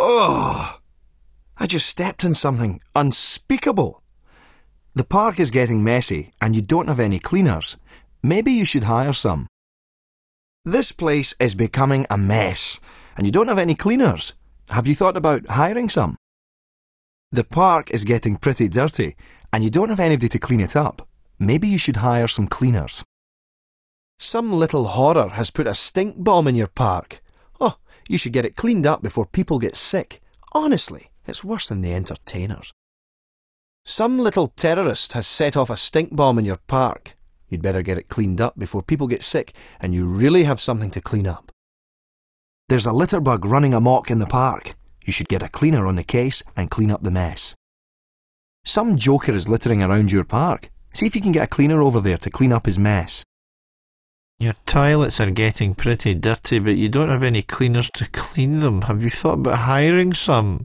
Oh! I just stepped in something unspeakable. The park is getting messy and you don't have any cleaners. Maybe you should hire some. This place is becoming a mess and you don't have any cleaners. Have you thought about hiring some? The park is getting pretty dirty and you don't have anybody to clean it up. Maybe you should hire some cleaners. Some little horror has put a stink bomb in your park. You should get it cleaned up before people get sick. Honestly, it's worse than the entertainers. Some little terrorist has set off a stink bomb in your park. You'd better get it cleaned up before people get sick and you really have something to clean up. There's a litter bug running amok in the park. You should get a cleaner on the case and clean up the mess. Some joker is littering around your park. See if you can get a cleaner over there to clean up his mess. Your toilets are getting pretty dirty, but you don't have any cleaners to clean them. Have you thought about hiring some?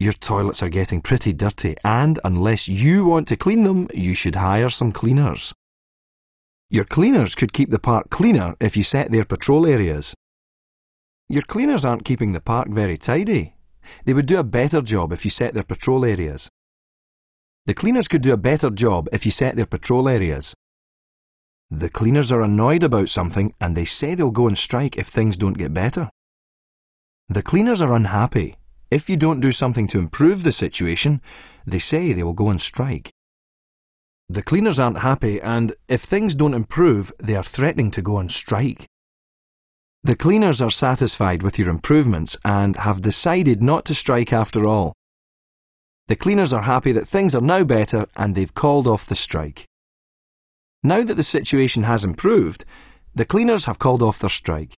Your toilets are getting pretty dirty, and unless you want to clean them, you should hire some cleaners. Your cleaners could keep the park cleaner if you set their patrol areas. Your cleaners aren't keeping the park very tidy. They would do a better job if you set their patrol areas. The cleaners could do a better job if you set their patrol areas. The cleaners are annoyed about something and they say they'll go on strike if things don't get better. The cleaners are unhappy. If you don't do something to improve the situation, they say they will go on strike. The cleaners aren't happy and if things don't improve, they are threatening to go on strike. The cleaners are satisfied with your improvements and have decided not to strike after all. The cleaners are happy that things are now better and they've called off the strike. Now that the situation has improved, the cleaners have called off their strike.